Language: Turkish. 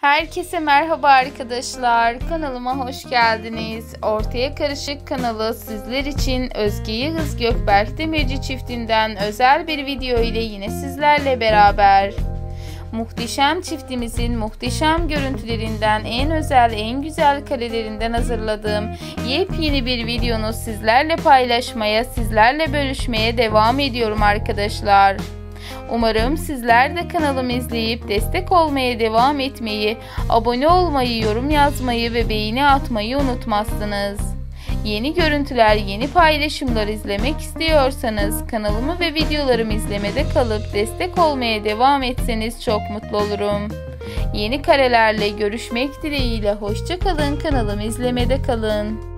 Herkese merhaba arkadaşlar. Kanalıma hoş geldiniz. Ortaya Karışık kanalı sizler için Özge Yıldız Gökberk Demirci çiftinden özel bir video ile yine sizlerle beraber. Muhteşem çiftimizin muhteşem görüntülerinden en özel en güzel karelerinden hazırladığım yepyeni bir videonu sizlerle paylaşmaya, sizlerle bölüşmeye devam ediyorum arkadaşlar. Umarım sizler de kanalımı izleyip destek olmaya devam etmeyi, abone olmayı, yorum yazmayı ve beğeni atmayı unutmazsınız. Yeni görüntüler, yeni paylaşımlar izlemek istiyorsanız kanalımı ve videolarımı izlemede kalıp destek olmaya devam etseniz çok mutlu olurum. Yeni karelerle görüşmek dileğiyle hoşçakalın kanalımı izlemede kalın.